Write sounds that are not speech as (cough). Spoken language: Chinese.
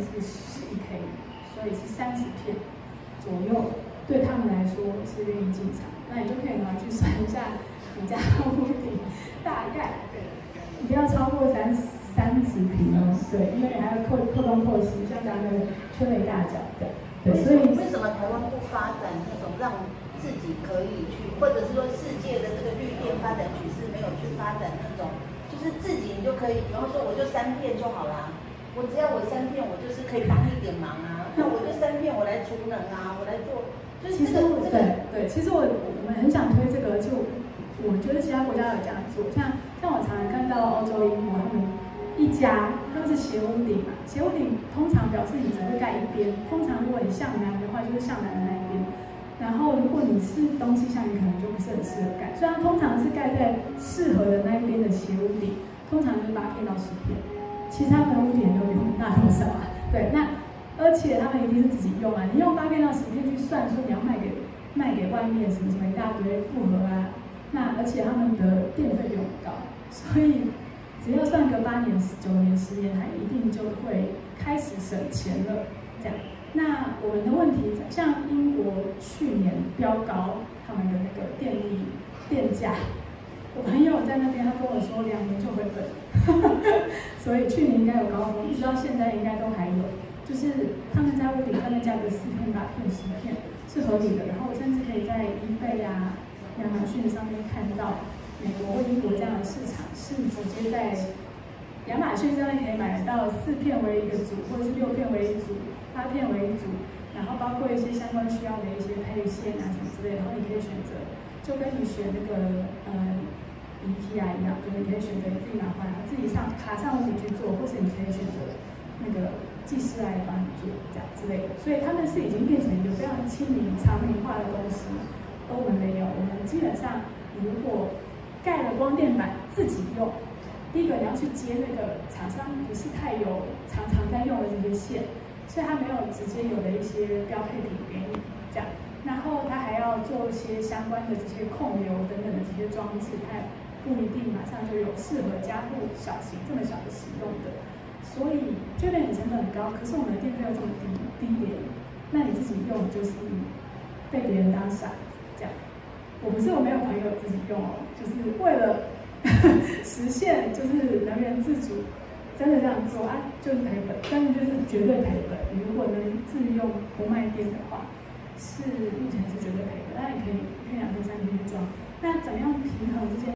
是十一 k，所以是三十片左右，对他们来说是愿意进场。那你就可以拿去算一下你家屋顶大概，你不要超过三三十平哦，对，因为你还要扣扣东扣西，像咱们圈内大脚的，对，所以为什么台湾不发展那种让自己可以去，或者是说世界的这个绿电发展趋势没有去发展那种，就是自己你就可以，比方说我就三片就好啦。我只要我三片，我就是可以帮一点忙啊。(laughs) 那我就三片，我来储能啊，我来做。就是这个，对对。其实我我们很想推这个，就我觉得其他国家有这样做。像像我常常看到欧洲英国他们一家，他们是斜屋顶嘛，斜屋顶通常表示你只会盖一边。通常如果你向南的话，就是向南的那一边。然后如果你是东西向，你可能就不是很适合盖。虽然通常是盖在适合的那一边的斜屋顶，通常就是八片到十片。其他的屋顶都比我们大多少啊？对，那而且他们一定是自己用啊。你用八片到十片去算，说你要卖给卖给外面什么什么一大堆复合啊，那而且他们的电费比我们高，所以只要算个八年、九年、十年，它一定就会开始省钱了。这样，那我们的问题，像英国去年飙高他们的那个电力电价。我朋友在那边，他跟我说两年就回本，所以去年应该有高峰，一直到现在应该都还有。就是他们在屋顶上面价格四片、八片、十片是合理的，然后甚至可以在 eBay 啊、亚马逊上面看到美国或英国这样的市场，是直接在亚马逊上面可以买得到四片为一个组，或者是六片为一组、八片为一组，然后包括一些相关需要的一些配线啊什么之类，然后你可以选择，就跟你选那个呃。E T I 一样，就是你可以选择自己拿回来，自己上卡上屋顶去做，或者你可以选择那个技师来帮你做，这样之类的。所以他们是已经变成一个非常亲民、常民化的东西。而我们没有，我们基本上如果盖了光电板自己用，第一个你要去接那个厂商不是太有常常在用的这些线，所以他没有直接有的一些标配品给你这样。然后他还要做一些相关的这些控流等等的这些装置，它。不一定马上就有适合家户小型这么小的使用的，所以就变你成本很高。可是我们的电费又这么低低廉，那你自己用就是被别人当傻子这样。我不是我没有朋友自己用哦，就是为了 (laughs) 实现就是能源自主，真的这样做啊，就是赔本，但是就是绝对赔本。你如果能自用不卖电的话，是目前是绝对赔本。那你可以可以两天三天去装，那怎么样平衡这些？